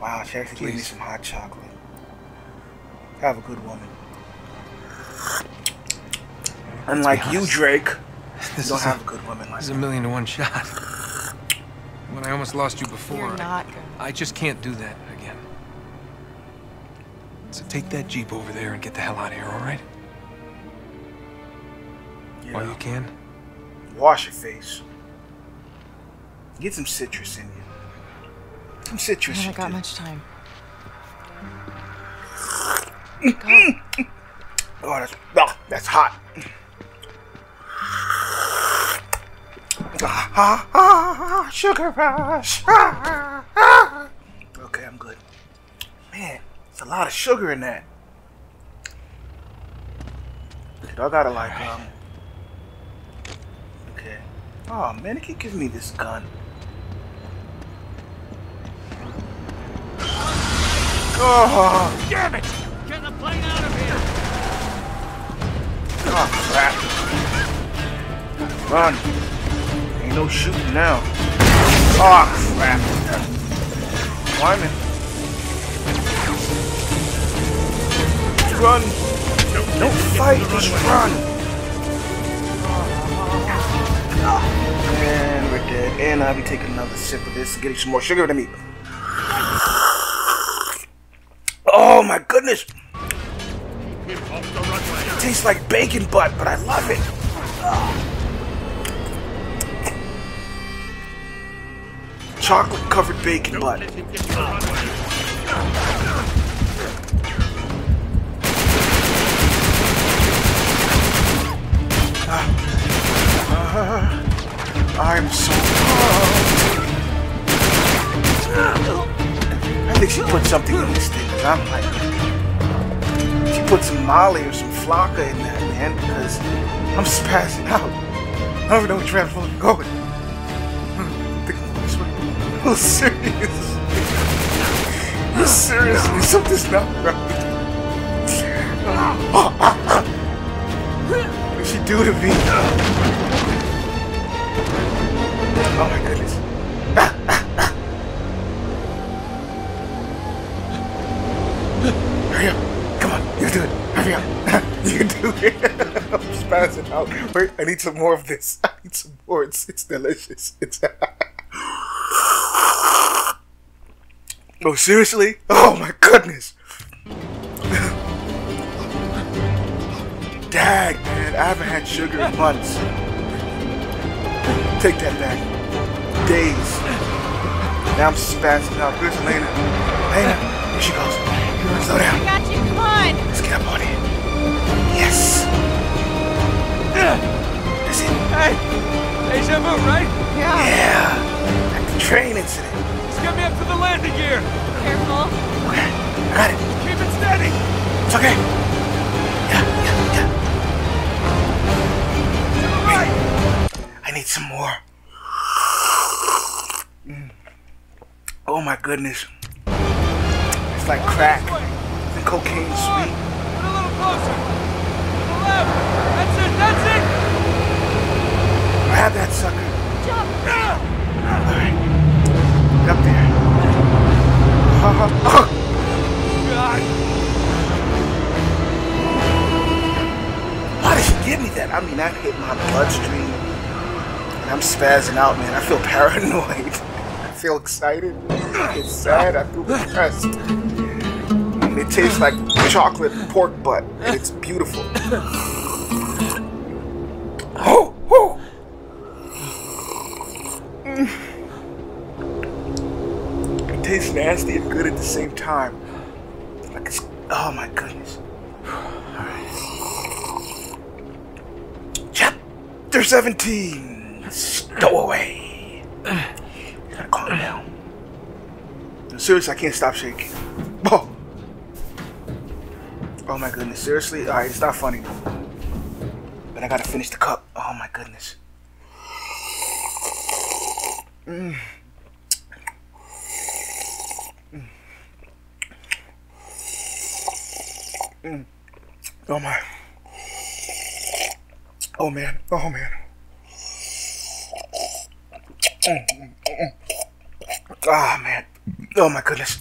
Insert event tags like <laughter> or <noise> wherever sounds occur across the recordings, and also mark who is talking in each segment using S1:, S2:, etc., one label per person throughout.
S1: Wow, she actually gave me some hot chocolate. Have a good woman. Unlike you,
S2: honest.
S1: Drake, <laughs> you
S2: This
S1: don't
S2: is
S1: have
S2: a,
S1: a good woman like
S2: this is a million to one shot. When I almost lost you before,
S3: You're
S2: I-
S3: not gonna.
S2: I just can't do that again. So take that Jeep over there and get the hell out of here, all right?
S1: you.
S2: While you can.
S1: Wash your face. Get some citrus in you. Some
S3: I
S1: citrus.
S3: haven't got
S1: you
S3: much time.
S1: Oh, that's oh, that's hot. Ah, ah, ah, sugar rush. Okay, I'm good. Man, it's a lot of sugar in that. I gotta like um. Okay. Oh man, it can give me this gun. Oh,
S4: Damn it! Get the plane out of here!
S1: oh crap! Run! Ain't no shooting now. Oh crap! Climbing. Run! Don't fight, just run! Ah, and we're dead. And I'll be taking another sip of this and getting some more sugar to me. Oh my goodness! It tastes like bacon butt, but I love it. Chocolate covered bacon butt.
S4: the runway!
S1: I'm so pumped. I think she put something in this thing. 'cause I'm like, put some Molly or some Flakka in that, man, because I'm spazzing out. I don't even know which way I'm going. I think I'm going this <laughs> way. Oh, serious. Seriously, something's not right. What did she do to me? Oh my goodness. <laughs> I'm spazzing out. Wait, I need some more of this. <laughs> I need some more. It's, it's delicious. It's. <laughs> oh, seriously? Oh my goodness. Dag, man. I haven't had sugar in months. Take that back. Days. Now I'm spazzing out. Where's Elena? Elena, here she goes. Slow down.
S3: I got you. Come on.
S1: Let's get up on it. Yes. That's it.
S2: Hey! Deja vu, right?
S3: Yeah.
S1: Yeah. Like the train incident.
S2: Just get me up to the landing gear.
S3: Careful.
S1: Okay. I got it.
S2: Keep it steady.
S1: It's okay. Yeah, yeah, yeah.
S2: Right.
S1: I need some more. Mm. Oh my goodness. It's like crack and cocaine sweet.
S2: Put a little closer. To the left. That's it. That's it.
S1: Grab that sucker.
S3: Jump.
S1: Alright. Get up there. Oh, <laughs>
S2: God.
S1: Why did she give me that? I mean, that hit my bloodstream. And I'm spazzing out, man. I feel <laughs> paranoid. I feel excited. I get sad. I feel depressed. And it tastes like chocolate pork butt. And it's beautiful. Oh, oh. Mm. It tastes nasty and good at the same time. Like it's, oh my goodness. Chapter 17 Stowaway. Gotta calm down. Seriously, I can't stop shaking. Oh. my goodness, seriously? Alright, it's not funny. But I gotta finish the cup. Oh my goodness. Mm. Mm. Mm. Oh my. Oh man. Oh man. Mm, mm, mm. Ah man. Oh my goodness.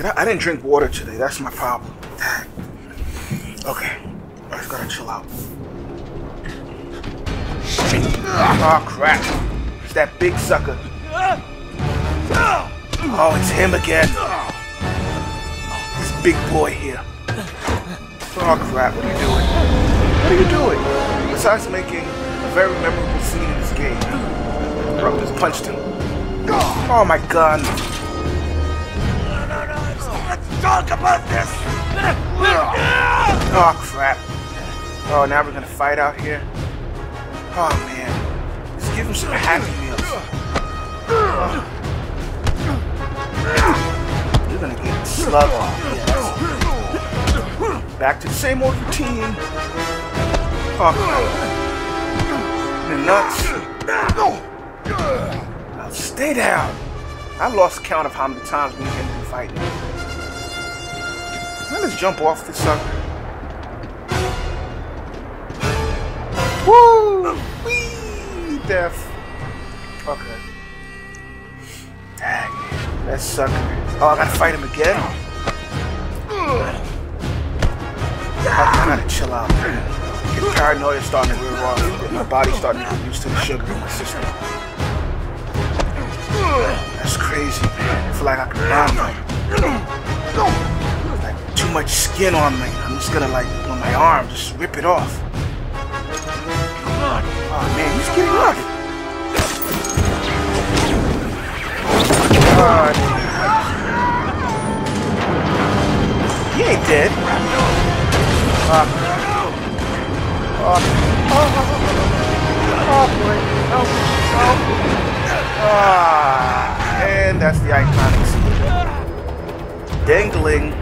S1: Did I, I didn't drink water today. That's my problem. Okay. I just gotta chill out. Oh crap. It's that big sucker. Oh, it's him again. This big boy here. Oh crap, what are you doing? What are you doing? Besides making a very memorable scene in this game. Bro just punched him. Oh my gun.
S2: Let's talk about this!
S1: Oh crap. Oh, now we're gonna fight out here? Oh man. Just give him some happy meals. You're gonna get slugged off. Yes. Back to the same old routine. Oh. The nuts. Now stay down. I lost count of how many times we have been fighting. Let us jump off this sucker. Woo! Wee! Death. Okay. Dang. That sucker. Oh, I gotta fight him again? I gotta chill out. Get paranoia starting to rear off. My body's starting to get used to the sugar in my system. That's crazy, man. I feel like I can run like too much skin on me. I'm just gonna like on my arm, just rip it off. Oh man, he's getting up. God. He ain't dead. Uh, oh, oh, oh, boy. Oh, oh. Ah, and that's the iconic scene. Dangling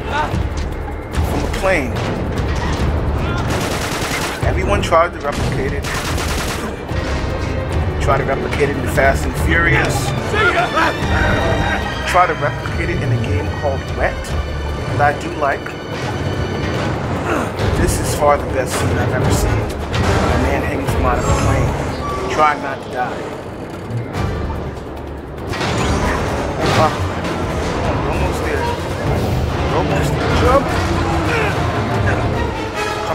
S1: from a plane. Everyone tried to replicate it. Try to replicate it in Fast and Furious. Try to replicate it in a game called Wet, that I do like. This is far the best scene I've ever seen. A man hanging from out of a plane, trying not to die. Almost there. Almost there. Jump!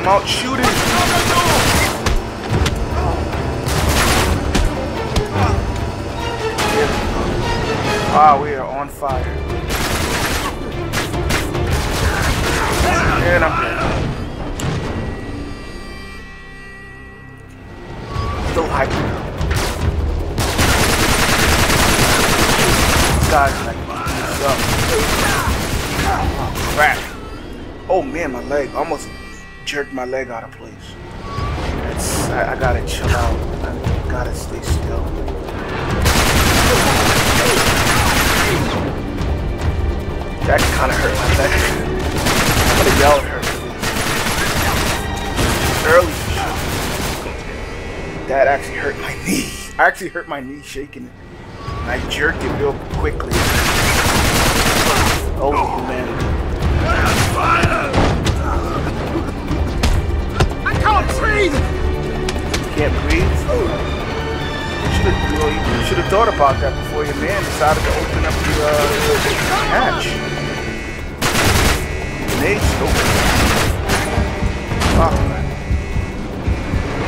S1: Come out shooting! Ah, we are on fire. And I'm dead. Still hyping. Guys? Oh, crap. Oh man, my leg almost jerked my leg out of place. It's, I, I gotta chill out. I gotta stay still. That kind of hurt my leg. I'm gonna yell at her. Early. That actually hurt my knee. I actually hurt my knee shaking. And I jerked it real quickly. Oh man.
S2: Breathe!
S1: Can't breathe. You should have, you know, you thought about that before your man decided to open up the uh, hatch. Grenades open. Oh, man.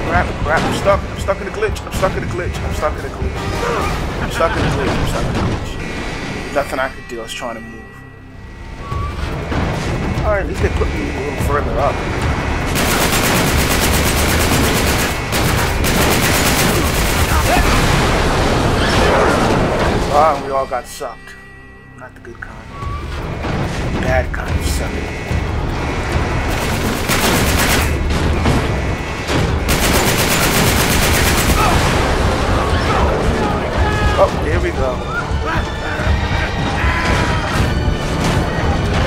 S1: Crap, crap, I'm stuck. I'm stuck in a glitch. I'm stuck in a glitch. I'm stuck in a glitch. I'm stuck in a glitch. I'm stuck in a glitch. Nothing I could do. I was trying to move. Alright, at least they put me a little further up. Ah, we all got sucked. Not the good kind. Bad kind of sucking. Oh, here we go.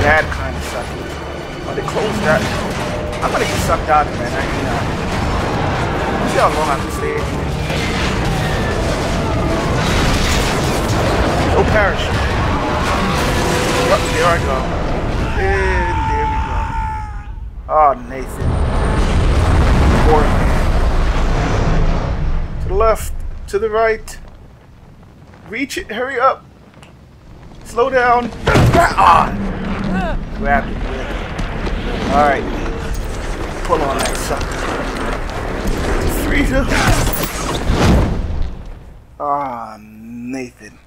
S1: Bad kind of sucking. Oh, they closed that. I'm gonna get sucked out man. I, know. See how long I parachute. Oh, there I go. And there we go. Oh, Nathan. Poor man. To the left. To the right. Reach it. Hurry up. Slow down. Ah! Grab it. Alright, pull on that sucker. Three, two. Ah, Nathan.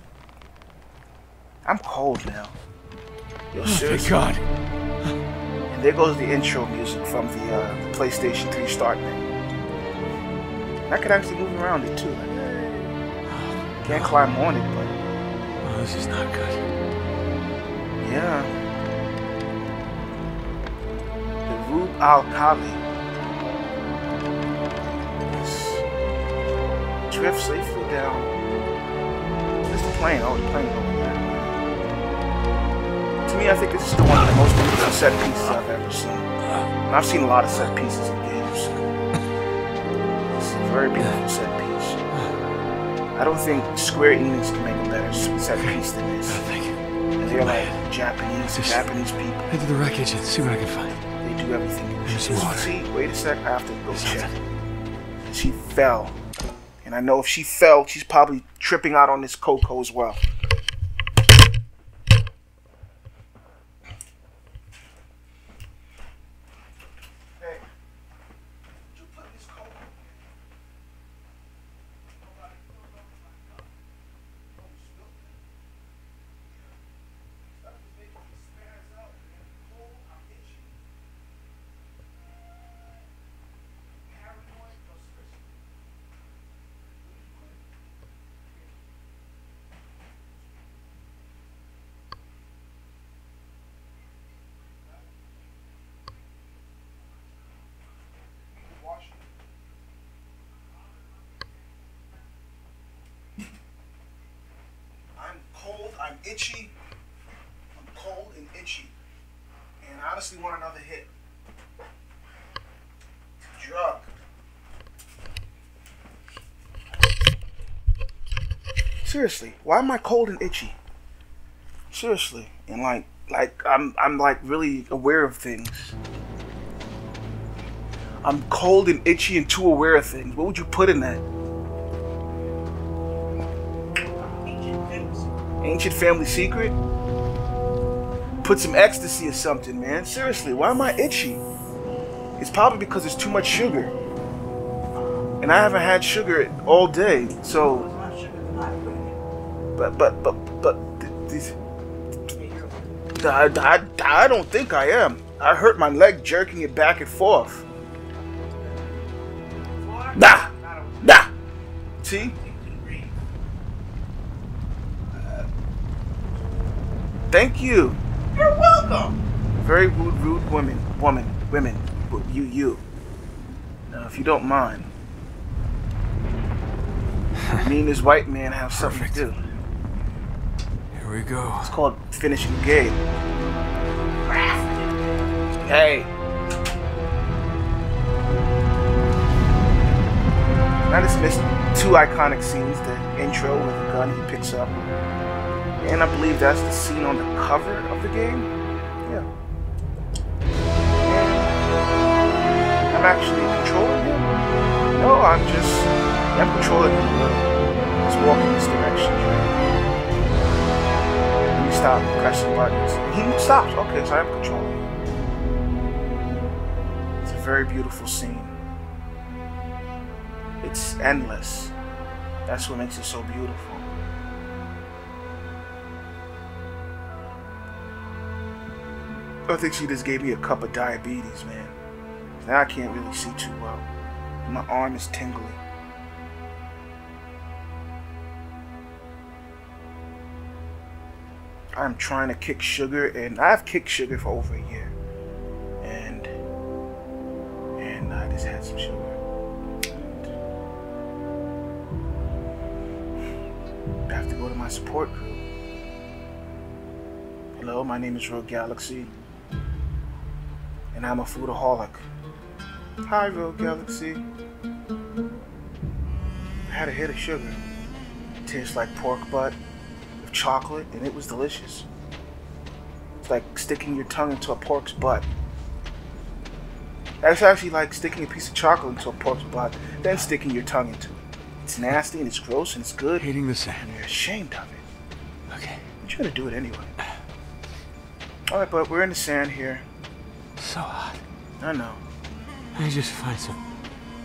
S1: I'm cold now. Yo,
S2: Oh, thank
S1: seriously.
S2: God.
S1: And there goes the intro music from the, uh, the PlayStation 3 start menu. And I could actually move around it too. Like, eh, can't climb on it, but
S2: Oh, this is not good.
S1: yeah. The Rub Al Khali. Yes. Drift safely down. Where's the plane? Oh, the plane over there. To me, I think this is still one of the most beautiful set pieces I've ever seen. And I've seen a lot of set pieces in games. It's a very beautiful set piece. I don't think Square Enix can make a better set piece than this.
S2: Oh, thank you.
S1: And they're like Japanese,
S2: Just-
S1: Japanese people.
S2: Head to the wreckage and see what I can find.
S1: They do everything.
S2: There's some water.
S1: See, wait a sec. I have to go check. She fell, and I know if she fell, she's probably tripping out on this cocoa as well. Hey, did you put this cocoa in? Nobody- nobody- Oh, you spilled it? That was making me spaz out, man. Cold, I'm itchy. Paranoid, no, seriously. Wash it. I'm cold, I'm itchy. I'm cold and itchy. And I honestly want another hit. Drug. Seriously, why am I cold and itchy? Seriously, and like, like I'm, I'm like really aware of things. I'm cold and itchy and too aware of things. What would you put in that? Ancient family secret? Put some ecstasy or something, man. Seriously, why am I itchy? It's probably because there's too much sugar. And I haven't had sugar all day, so. But, but, but, but. I, I, I don't think I am. I hurt my leg jerking it back and forth. Nah! Nah! See? Uh, Thank you.
S3: You're welcome.
S1: Very rude, rude woman, woman, women. But you, you. Now, if you don't mind, <laughs> me and this white man have something to do.
S2: Here we go.
S1: It's called finishing the game. Hey. I just missed two iconic scenes. The intro with the gun he picks up. And I believe that's the scene on the cover of the game. Yeah. And I'm actually controlling him. No, I'm just I'm controlling him a little. Let's walk this direction. Let me stop pressing buttons. He stops. Okay, so I'm controlling. him. It's a very beautiful scene. It's endless. That's what makes it so beautiful. I think she just gave me a cup of diabetes, man. Now I can't really see too well. My arm is tingling. I'm trying to kick sugar, and I've kicked sugar for over a year, and and I just had some sugar. I have to go to my support crew. Hello, my name is Rogue Galaxy, and I'm a foodaholic. Hi, Rogue Galaxy. I had a hit of sugar. It tastes like pork butt with chocolate, and it was delicious. It's like sticking your tongue into a pork's butt. That's actually like sticking a piece of chocolate into a pork's butt, then sticking your tongue into it. It's nasty and it's gross and it's good,
S2: Hating the sand.
S1: and you're ashamed of it.
S2: Okay.
S1: But You're you gonna do it anyway? Alright, but we're in the sand here.
S2: So hot.
S1: I know.
S2: I just find some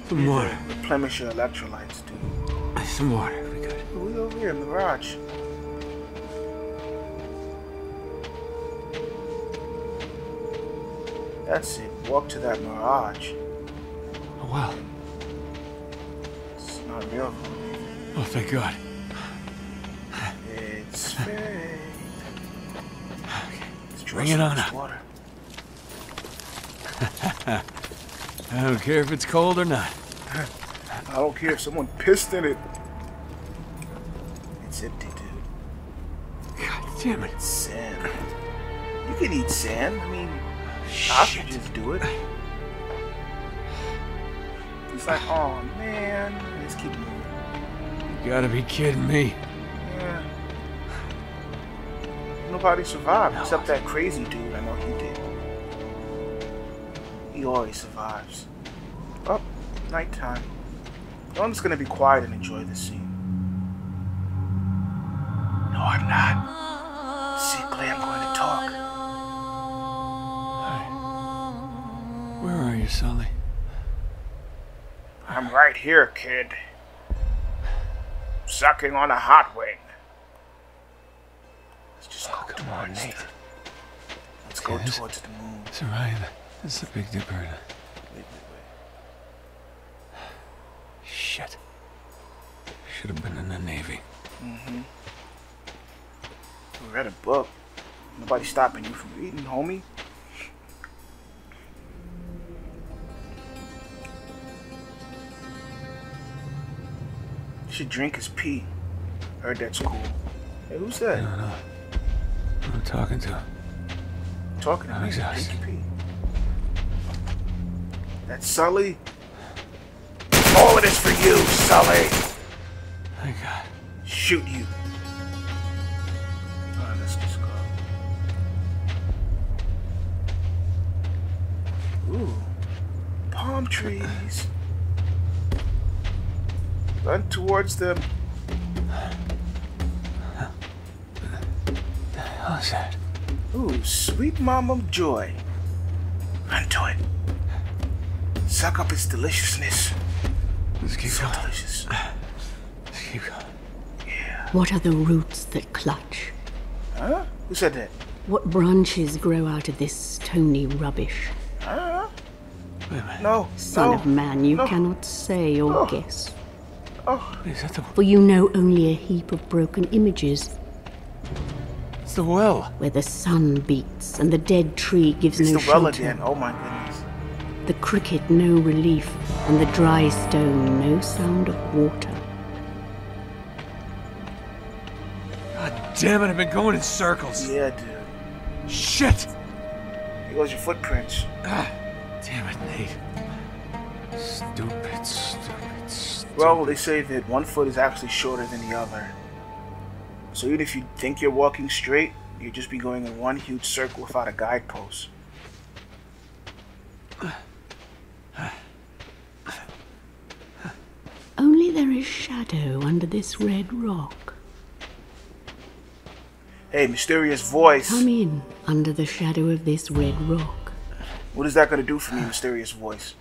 S2: some water.
S1: Replenish your electrolytes, dude.
S2: Some water be good.
S1: We over here in the garage. That's it. Walk to that mirage.
S2: Oh well.
S1: It's not real.
S2: Oh thank God.
S1: It's fake. Let's
S2: Bring it on up.
S1: Water.
S2: I don't care if it's cold or not.
S1: I don't care if someone pissed in it. It's empty, dude.
S2: God damn it.
S1: It's sand. You can eat sand. I mean, ostriches do it. It's like, oh man, let's keep moving.
S2: You gotta be kidding me.
S1: Yeah. Nobody survived
S2: No.
S1: except that crazy dude. I know he. He always survives. Oh, nighttime. I'm just gonna be quiet and enjoy the scene. No, I'm not. Secretly, I'm going to talk.
S2: Where are you, Sully?
S1: I'm right here, kid. Sucking on a hot wing. Let's just go oh,
S2: Come on,
S1: towards
S2: Nate.
S1: the- Let's go towards the moon.
S2: It's alright. It's a Big Dipper.
S1: Wait, wait,
S2: Shit. Should have been in the Navy.
S1: Mm-hmm. We read a book. Nobody stopping you from reading, homie. You should drink his pee. Heard that's cool. Hey, who's that?
S2: I don't know. I'm talking to him.
S1: Talking to
S2: I'm
S1: me.
S2: exhausted.
S1: Drink pee. That's Sully. All of this for you, Sully.
S2: Thank God.
S1: Shoot you. Alright, let's just go. Ooh. Palm trees. Run towards them.
S2: The hell is that?
S1: Ooh, sweet mama of joy. Run to it. Suck up its deliciousness.
S2: Let's keep
S1: So
S2: going.
S1: delicious. <sighs>
S2: Let's keep going.
S1: Yeah.
S3: What are the roots that clutch?
S1: Huh? Who said that?
S3: What branches grow out of this stony rubbish?
S1: Huh?
S2: Wait a minute.
S1: No.
S3: Son
S1: no.
S3: of man, you
S1: no.
S3: cannot say or
S1: Oh.
S3: guess.
S1: Oh,
S2: is that the,
S3: For you know only a heap of broken images,
S2: it's the well?
S3: where the sun beats and the dead tree gives
S1: it's
S3: no
S1: the well
S3: shelter.
S1: again. Oh my goodness.
S3: The cricket no relief, and the dry stone no sound of water.
S2: God damn it, I've been going in circles.
S1: Yeah, dude.
S2: Shit!
S1: Here goes your footprints.
S2: Ah, damn it, Nate. Stupid, stupid, stupid.
S1: Well, they say that one foot is actually shorter than the other. So even if you think you're walking straight, you'd just be going in one huge circle without a guidepost.
S3: Only there is shadow under this red rock.
S1: Hey, mysterious voice.
S3: Come in under the shadow of this red rock.
S1: What is that going to do for me, mysterious voice?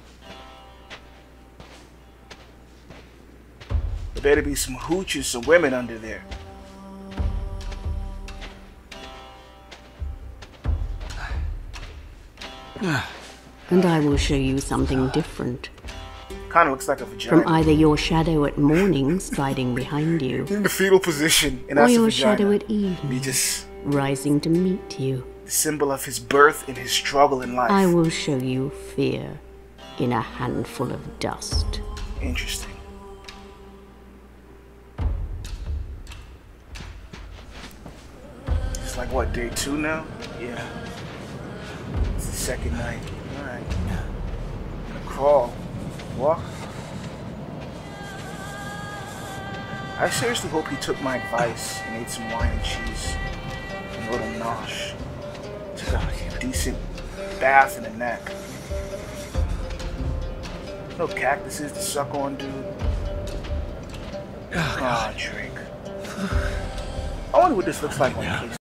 S1: There better be some hooches, some women under there.
S3: And I will show you something different.
S1: Kind of looks like a vagina.
S3: From either your shadow at morning striding behind you,
S1: in the fetal position, and
S3: or your shadow at evening,
S1: just
S3: rising to meet you.
S1: the symbol of his birth and his struggle in life.
S3: I will show you fear in a handful of dust.
S1: Interesting. It's like what, day two now? Yeah. It's the second night. Alright. Gonna crawl. Walk. I seriously hope he took my advice and ate some wine and cheese. And a little nosh. Took a decent bath in the neck. No cactuses to suck on, dude.
S2: Oh, <sighs>
S1: Ah, Drake. I wonder what this looks like it